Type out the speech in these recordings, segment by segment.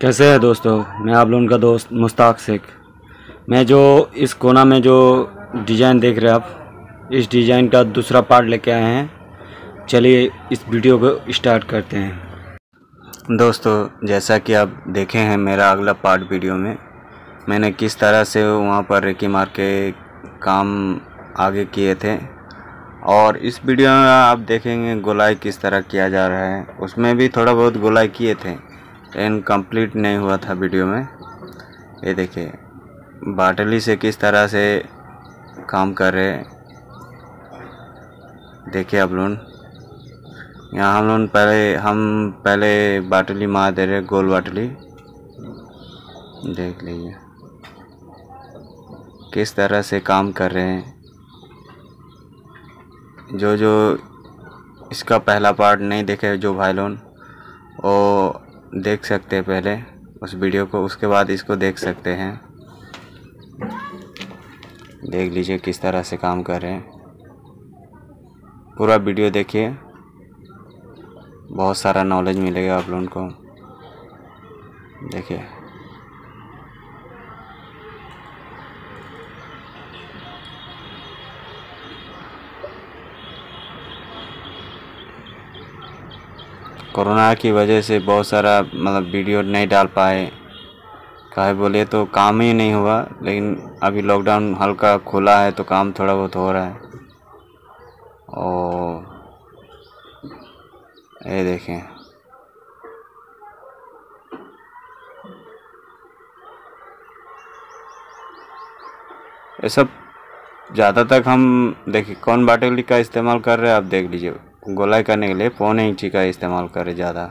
कैसे है दोस्तों? मैं आप लोगों का दोस्त मुश्ताक शेख। मैं जो इस कोना में जो डिज़ाइन देख रहे हैं आप, इस डिज़ाइन का दूसरा पार्ट लेके आए हैं। चलिए इस वीडियो को स्टार्ट करते हैं। दोस्तों, जैसा कि आप देखे हैं मेरा अगला पार्ट वीडियो में, मैंने किस तरह से वहाँ पर रेकी मार के काम आगे किए थे। और इस वीडियो में आप देखेंगे गोलाई किस तरह किया जा रहा है। उसमें भी थोड़ा बहुत गोलाई किए थे। लेकिन कंप्लीट नहीं हुआ था वीडियो में। ये देखिए, बाटली से किस तरह से काम कर रहे देखिए आप लोग, यहाँ हम लोग पहले, हम पहले बाटली मार दे रहे गोल बाटली। देख लीजिए, किस तरह से काम कर रहे हैं। जो जो इसका पहला पार्ट नहीं देखे जो भाई लोन वो देख सकते हैं पहले, उस वीडियो को, उसके बाद इसको देख सकते हैं। देख लीजिए किस तरह से काम कर रहे हैं। पूरा वीडियो देखिए। बहुत सारा नॉलेज मिलेगा आप लोगों को। देखिए। कोरोना की वजह से बहुत सारा मतलब वीडियो नहीं डाल पाए। कहे बोले तो काम ही नहीं हुआ, लेकिन अभी लॉकडाउन हल्का खुला है तो काम थोड़ा बहुत हो रहा है। और ये देखें। ये सब ज़्यादा तक हम, देखिए कौन बाटली का इस्तेमाल कर रहे हैं, आप देख लीजिए। गोलाई करने के लिए पौने इंची का इस्तेमाल करें ज़्यादा।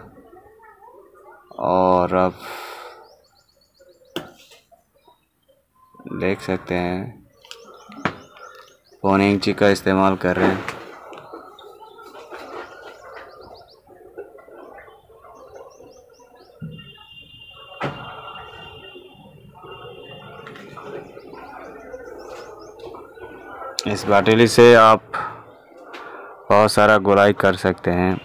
और अब देख सकते हैं। पौने इंची का इस्तेमाल कर रहे हैं। इस बाटली से आप बहुत सारा गोलाई कर सकते हैं।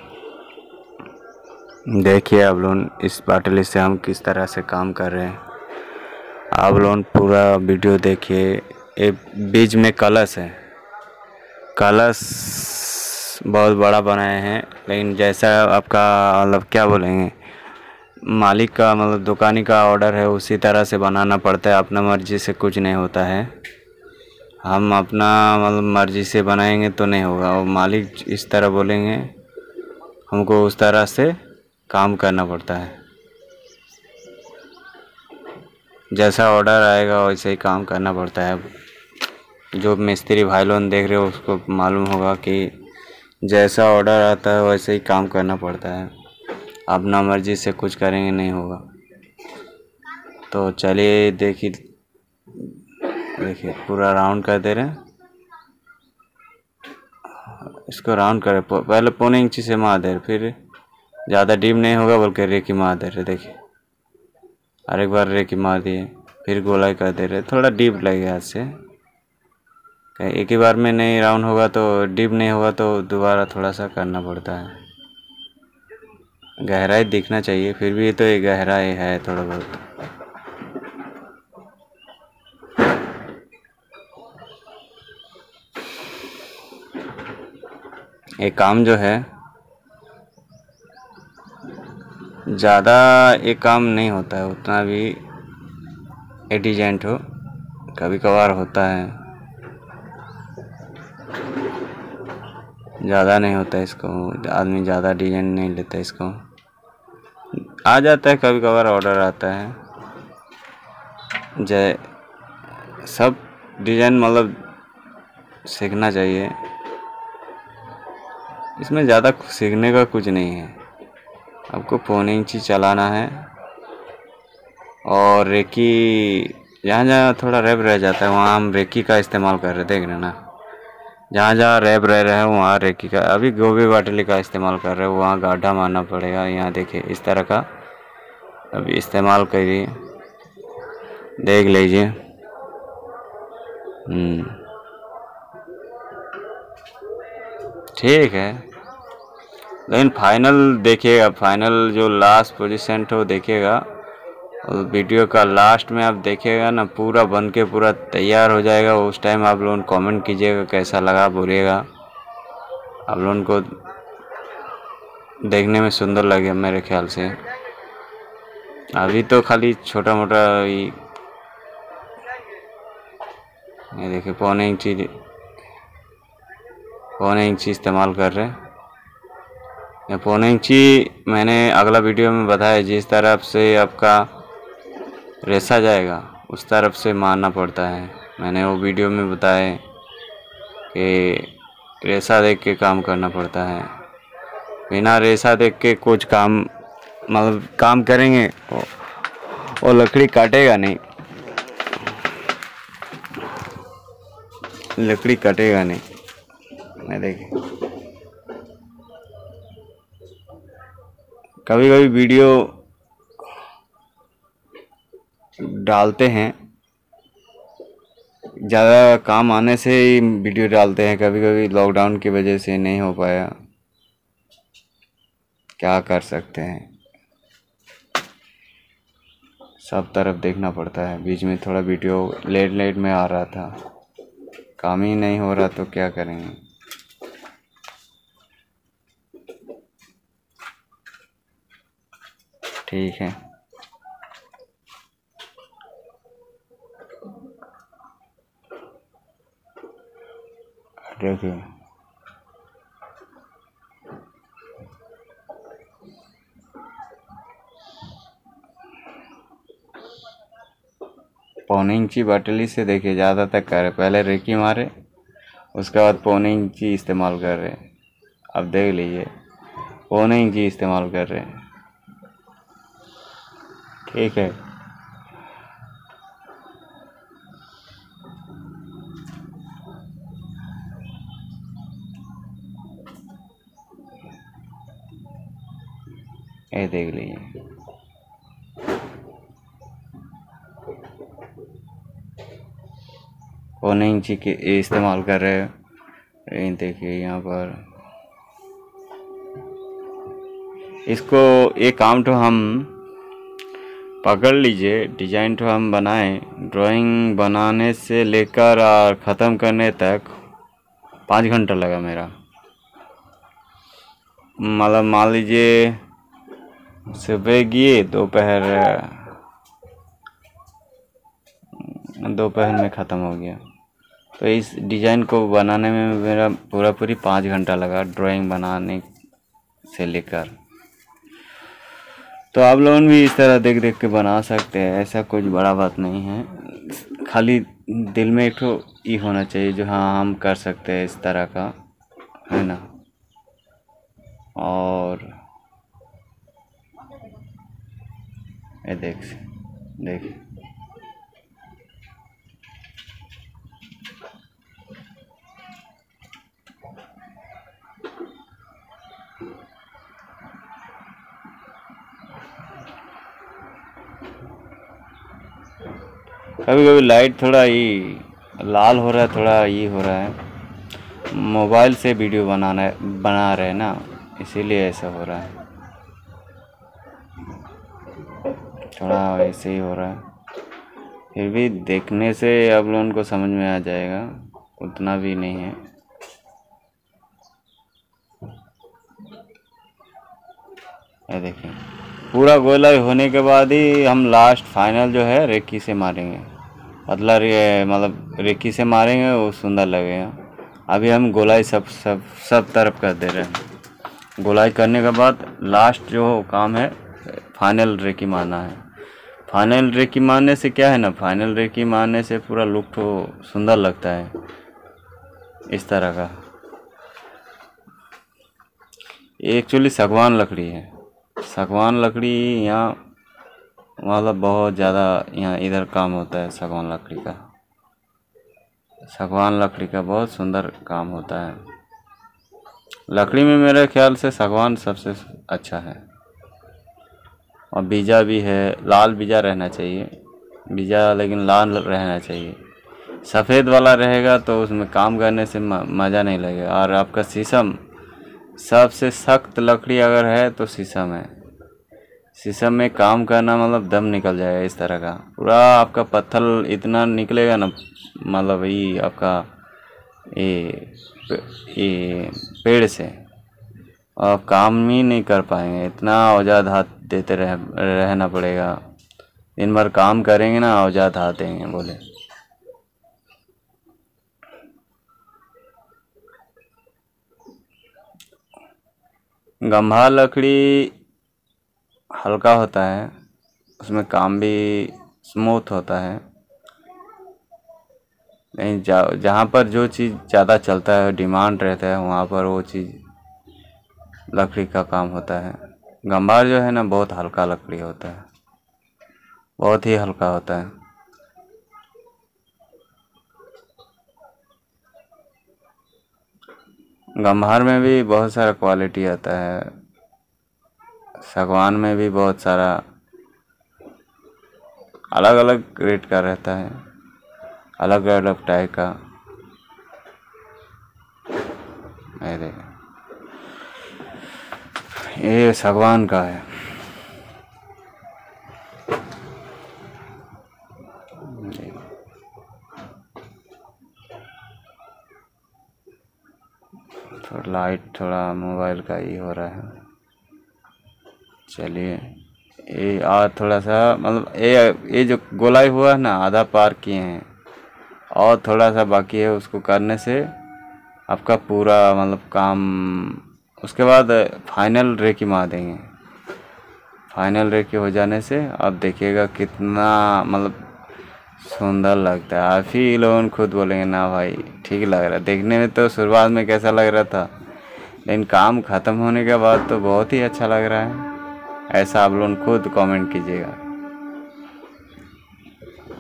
देखिए आप लोग इस बाटली से हम किस तरह से काम कर रहे हैं। आप लोग पूरा वीडियो देखिए। ये बीच में कलश है। कलश बहुत बड़ा बनाए हैं, लेकिन जैसा आपका मतलब क्या बोलेंगे, मालिक का मतलब दुकानी का ऑर्डर है, उसी तरह से बनाना पड़ता है, अपना मर्ज़ी से कुछ नहीं होता है। हम अपना मतलब मर्ज़ी से बनाएँगे तो नहीं होगा। और मालिक इस तरह बोलेंगे, हमको उस तरह से काम करना पड़ता है। जैसा ऑर्डर आएगा, वैसे ही काम करना पड़ता है। जो मिस्त्री भाई लोग देख रहे हो, उसको मालूम होगा कि जैसा ऑर्डर आता है, वैसे ही काम करना पड़ता है। अपना मर्ज़ी से कुछ करेंगे, नहीं होगा। तो चलिए, देखिए देखिए, पूरा राउंड कर दे रहे हैं। इसको राउंड करें। पहले पौने इंची से मार दे रहे फिर ज़्यादा डीप नहीं होगा, बल्कि रेकी मार दे रहे देखिए। और एक बार रेकी मार दिए, फिर गोलाई कर दे रहे थोड़ा डीप लगेगा से। एक ही बार में नहीं राउंड होगा तो डीप नहीं होगा तो दोबारा थोड़ा सा करना पड़ता है। गहराई दिखना चाहिए, फिर भी तो ये गहराई है थोड़ा बहुत। ये काम जो है, ज़्यादा ये काम नहीं होता है, उतना भी एडिजेंट हो कभी कभार होता है। ज़्यादा नहीं होता इसको, आदमी ज़्यादा डिज़ाइन नहीं लेता इसको। आ जाता है कभी कभार ऑर्डर आता है। जय, सब डिज़ाइन मतलब सीखना चाहिए। इसमें ज़्यादा सीखने का कुछ नहीं है। आपको पौने इंची चलाना है। और रेकी, जहाँ जहाँ थोड़ा रैब रह जाता है, वहाँ हम रेकी का इस्तेमाल कर रहे देख रहे ना जहाँ जहाँ रैब रह रहे हैं, वहाँ रेकी का, अभी गोभी बाटली का इस्तेमाल कर रहे हैं, वहाँ गाढ़ा मारना पड़ेगा। यहाँ देखिए, इस तरह का। अभी इस्तेमाल करिए। देख लीजिए। हम्म। ठीक है। लेकिन फाइनल देखिएगा फाइनल जो लास्ट पोजीशन हो देखिएगा। और वीडियो का लास्ट में आप देखिएगा ना, पूरा बन के पूरा तैयार हो जाएगा। उस टाइम आप लोग कमेंट कीजिएगा, कैसा लगा बोलिएगा। आप लोगों को देखने में सुंदर लगे मेरे ख्याल से। अभी तो खाली छोटा मोटा ये देखिए पौने इंची पौने इंची इस्तेमाल कर रहे हैं। पौने इंची मैंने अगला वीडियो में बताया, जिस तरफ़ से आपका रेसा जाएगा, उस तरफ़ से मारना पड़ता है। मैंने वो वीडियो में बताया कि रेसा देख के काम करना पड़ता है। बिना रेसा देख के कुछ काम मतलब काम करेंगे वो लकड़ी काटेगा नहीं। लकड़ी कटेगा नहीं। मैं देखे कभी कभी वीडियो डालते हैं। ज़्यादा काम आने से ही वीडियो डालते हैं। कभी कभी लॉकडाउन की वजह से नहीं हो पाया। क्या कर सकते हैं? सब तरफ़ देखना पड़ता है। बीच में थोड़ा वीडियो लेट लेट में आ रहा था। काम ही नहीं हो रहा तो क्या करेंगे? ठीक है। देखिए। पौने इंची बटली से देखिए, ज़्यादा तक कर रहे। पहले रेकी मारे, उसके बाद पौने इंची इस्तेमाल कर रहे। अब देख लीजिए, पौने इंची इस्तेमाल कर रहे। हैं ठीक है। ये देख लीजिए। पौने इंची के इस्तेमाल कर रहे हैं। देखिए यहाँ पर। इसको एक काम तो हम पकड़ लीजिए, डिज़ाइन तो हम बनाए। ड्राइंग बनाने से लेकर और ख़त्म करने तक पाँच घंटा लगा मेरा। मतलब मान लीजिए, सुबह गए, दोपहर दोपहर में ख़त्म हो गया। तो इस डिज़ाइन को बनाने में मेरा पूरा पूरी पाँच घंटा लगा ड्राइंग बनाने से लेकर। तो आप लोग भी इस तरह देख देख के बना सकते हैं, ऐसा कुछ बड़ा बात नहीं है। खाली दिल में एक तो ये होना चाहिए जो हाँ हम कर सकते हैं इस तरह का, है ना? और ये देख देख। कभी कभी लाइट थोड़ा ये लाल हो रहा है, थोड़ा ये हो रहा है। मोबाइल से वीडियो बनाना, बना रहे हैं ना, इसीलिए ऐसा हो रहा है। थोड़ा ऐसे ही हो रहा है। फिर भी देखने से आप लोगों को समझ में आ जाएगा, उतना भी नहीं है। ये देखिए, पूरा गोला होने के बाद ही हम लास्ट फाइनल जो है, रेकी से मारेंगे। पतला मतलब रेकी से मारेंगे, वो सुंदर लगेगा। अभी हम गोलाई सब सब सब तरफ़ कर दे रहे हैं। गोलाई करने के बाद लास्ट जो काम है फाइनल रेकी मारना है। फाइनल रेकी मारने से क्या है ना फाइनल रेकी मारने से पूरा लुक तो सुंदर लगता है। इस तरह का। एक्चुअली सगवान लकड़ी है। सगवान लकड़ी यहाँ मतलब बहुत ज़्यादा यहाँ इधर काम होता है सागवान लकड़ी का। सागवान लकड़ी का बहुत सुंदर काम होता है। लकड़ी में मेरे ख्याल से सागवान सबसे अच्छा है। और बीजा भी है, लाल बीजा रहना चाहिए। बीजा लेकिन लाल रहना चाहिए। सफ़ेद वाला रहेगा तो उसमें काम करने से मज़ा नहीं लगेगा। और आपका शीशम, सबसे सख्त लकड़ी अगर है तो शीशम है। शीशम में काम करना मतलब दम निकल जाएगा इस तरह का। पूरा आपका पत्थर इतना निकलेगा ना मतलब ये आपका ये ये पेड़ से। और काम ही नहीं कर पाएँगे, इतना औजाद हाथ देते रह, रहना पड़ेगा। दिन भर काम करेंगे ना औजाद हाथ देंगे, बोले। गंभा लकड़ी हल्का होता है, उसमें काम भी स्मूथ होता है। नहीं, जा, जहाँ पर जो चीज़ ज़्यादा चलता है डिमांड रहता है, वहाँ पर वो चीज़ लकड़ी का काम होता है। गंभार जो है ना, बहुत हल्का लकड़ी होता है। बहुत ही हल्का होता है। गंभार में भी बहुत सारा क्वालिटी आता है। सागवान में भी बहुत सारा अलग अलग रेट का रहता है अलग अलग टाइप का मेरे ये सागवान का है। थोड़ा लाइट थोड़ा मोबाइल का ही हो रहा है। चलिए। ये और थोड़ा सा मतलब ये ये जो गोलाई हुआ है ना, आधा पार किए हैं। और थोड़ा सा बाकी है उसको करने से आपका पूरा मतलब काम, उसके बाद फाइनल रेकी मार देंगे फाइनल रेकी हो जाने से आप देखिएगा कितना मतलब सुंदर लगता है। आप ही लोगों खुद बोलेंगे, ना भाई, ठीक लग रहा है। देखने में तो शुरुआत में कैसा लग रहा था, लेकिन काम ख़त्म होने के बाद तो बहुत ही अच्छा लग रहा है। ऐसा आप लोग खुद कमेंट कीजिएगा।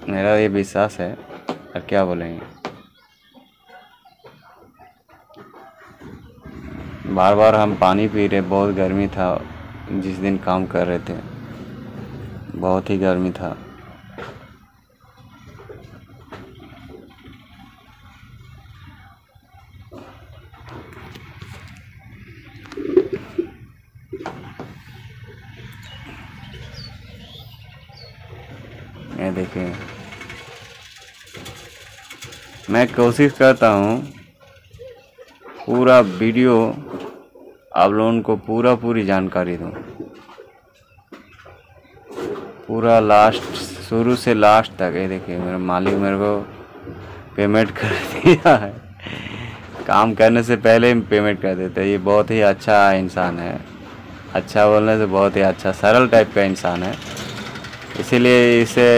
मेरा ये विश्वास है और क्या बोलेंगे? बार बार हम पानी पी रहे, बहुत गर्मी था, जिस दिन काम कर रहे थे, बहुत ही गर्मी था ये देखिए मैं कोशिश करता हूँ पूरा वीडियो आप लोगों को पूरा पूरी जानकारी दूँ। पूरा लास्ट शुरू से लास्ट तक, ये देखिए, मेरा मालिक मेरे को पेमेंट कर दिया है। काम करने से पहले ही पेमेंट कर देते हैं। ये बहुत ही अच्छा इंसान है। अच्छा बोलने से बहुत ही अच्छा सरल टाइप का इंसान है। इसीलिए इसे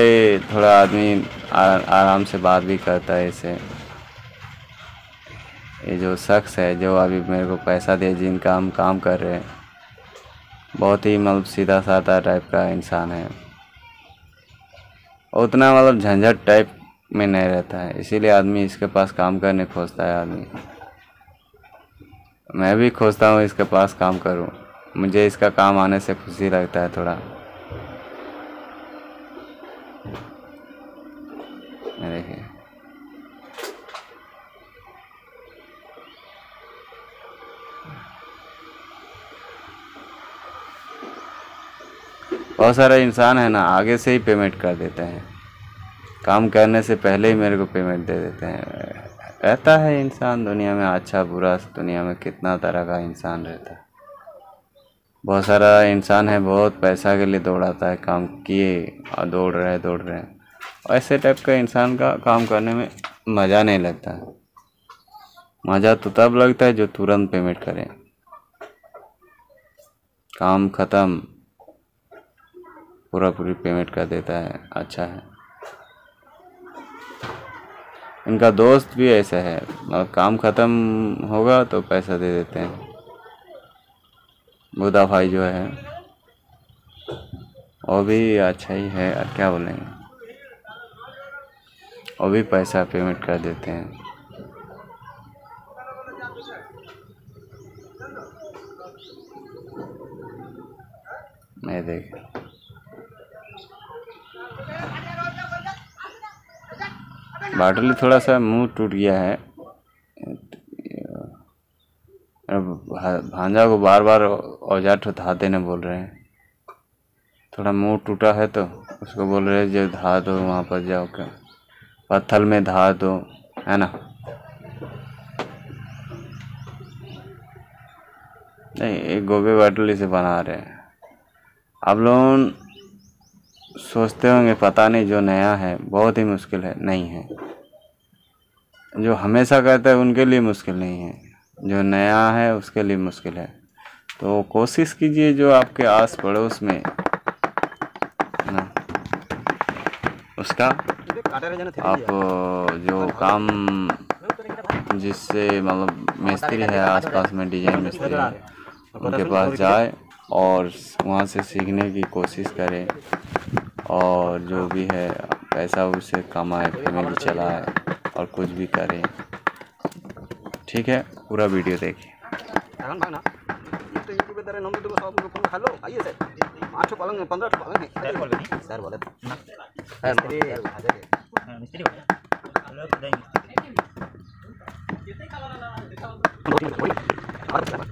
थोड़ा आदमी आराम से बात भी करता है इसे। ये जो शख्स है, जो अभी मेरे को पैसा दे जिनका हम काम कर रहे हैं, बहुत ही मतलब सीधा साधा टाइप का इंसान है। उतना मतलब झंझट टाइप में नहीं रहता है, इसीलिए आदमी इसके पास काम करने खोजता है आदमी। मैं भी खोजता हूँ इसके पास काम करूँ। मुझे इसका काम आने से खुशी लगता है थोड़ा। देखिए। बहुत सारे इंसान है ना, आगे से ही पेमेंट कर देते हैं। काम करने से पहले ही मेरे को पेमेंट दे देते हैं। रहता है इंसान दुनिया में अच्छा बुरा दुनिया में कितना तरह का इंसान रहता है। बहुत सारा इंसान है, बहुत पैसा के लिए दौड़ाता है, काम किए, और दौड़ रहे दौड़ रहे। हैं ऐसे टाइप का इंसान का काम करने में मज़ा नहीं लगता। मज़ा तो तब लगता है जो तुरंत पेमेंट करें। काम ख़त्म पूरा पूरी पेमेंट कर देता है अच्छा है। इनका दोस्त भी ऐसा है मतलब काम ख़त्म होगा तो पैसा दे देते हैं। बुदा भाई जो है, वो भी अच्छा ही है क्या बोलेंगे वो भी पैसा पेमेंट कर देते हैं। मैं देख बाटली थोड़ा सा मुँह टूट गया है। भांजा को बार बार औज़ार उठाते न बोल रहे हैं। थोड़ा मुँह टूटा है तो उसको बोल रहे हैं, जो धा दो, वहाँ पर जाओ कर पत्थर में धा दो, है ना? नहीं, एक गोभी बाटली से बना रहे हैं। आप लोग सोचते होंगे, पता नहीं जो नया है, बहुत ही मुश्किल है, नहीं है। जो हमेशा करते हैं, उनके लिए मुश्किल नहीं है। जो नया है, उसके लिए मुश्किल है। तो कोशिश कीजिए, जो आपके आस पड़ोस में ना, उसका आप, जो काम जिससे मतलब मिस्त्री है, आसपास में डिज़ाइन मिस्त्री उनके पास जाए। और वहाँ से सीखने की कोशिश करें और जो भी है पैसा उसे कमाए फैमिली चलाए और कुछ भी करें। ठीक है? पूरा वीडियो देखिए। सर।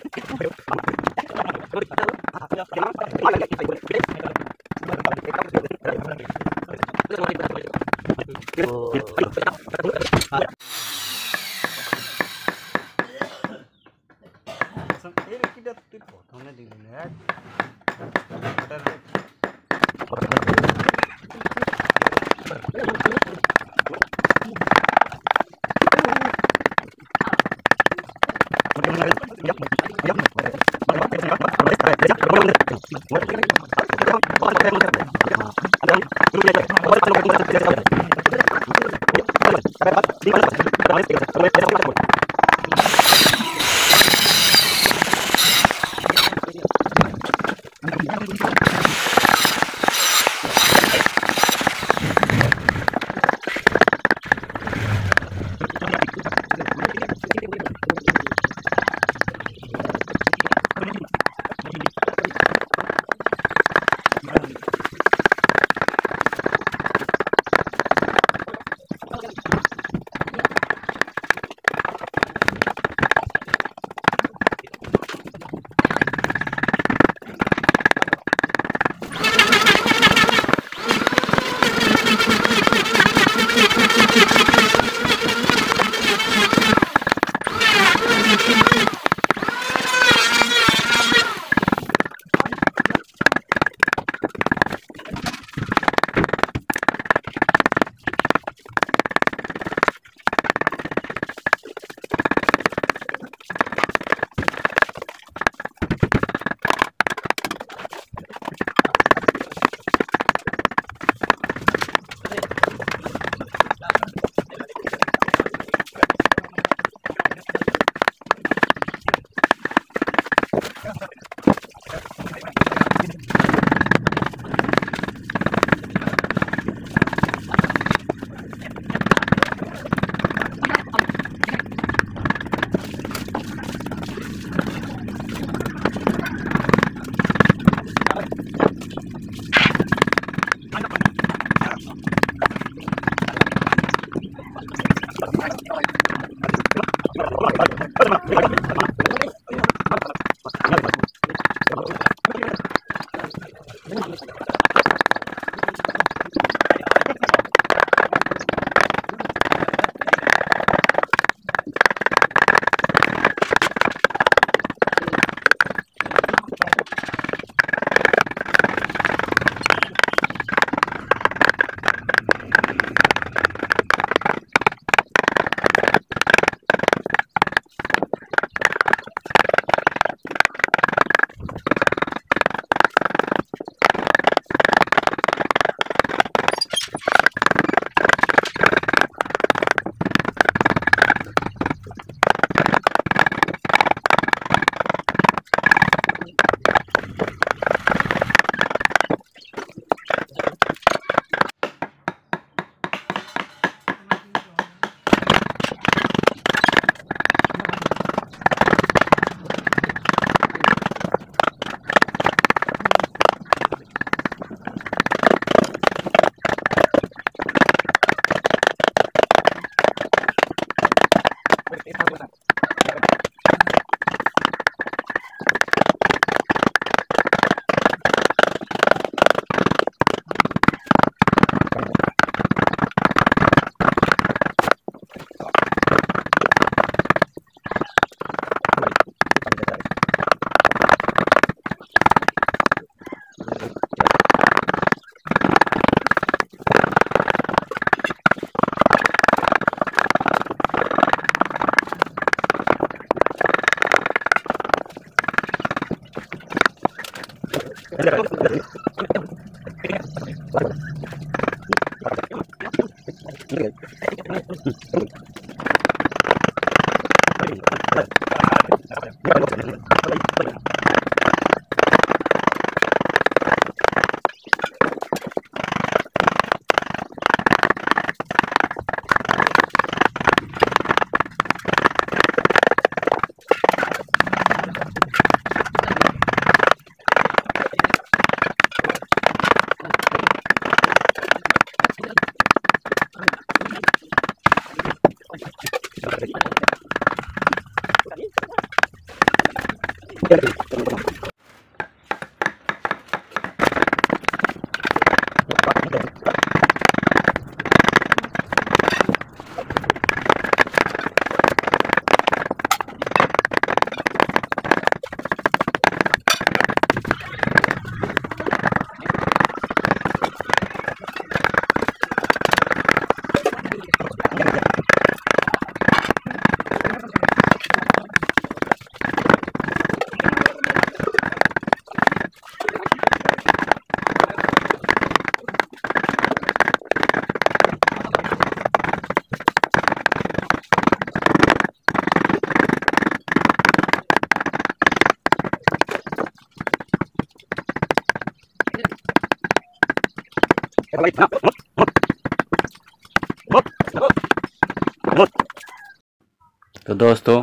दोस्तों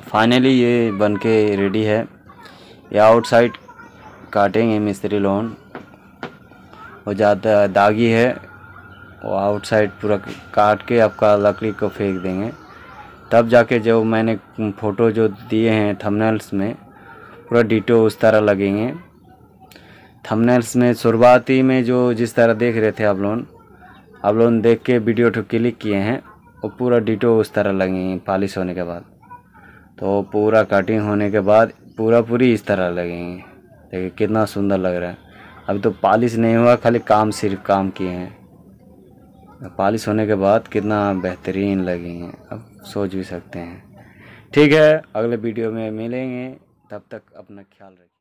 फाइनली ये बन के रेडी है। ये आउटसाइड काटेंगे मिस्त्री लोन। वो ज़्यादा दागी है, वो आउटसाइड पूरा काट के आपका लकड़ी को फेंक देंगे। तब जाके जो मैंने फ़ोटो जो दिए हैं थंबनेल्स में, पूरा डिटो उस तरह लगेंगे। थंबनेल्स में शुरुआती में जो जिस तरह देख रहे थे आप लोग आप लोग देख के वीडियो तो क्लिक किए हैं। वो पूरा डिटो उस तरह लगेंगे पॉलिश होने के बाद। तो पूरा कटिंग होने के बाद पूरा पूरी इस तरह लगेंगे देखिए, कितना सुंदर लग रहा है। अभी तो पॉलिश नहीं हुआ, खाली काम, सिर्फ़ काम किए हैं। पॉलिश होने के बाद कितना बेहतरीन लगेंगे अब सोच भी सकते हैं। ठीक है, अगले वीडियो में मिलेंगे। तब तक अपना ख्याल रखें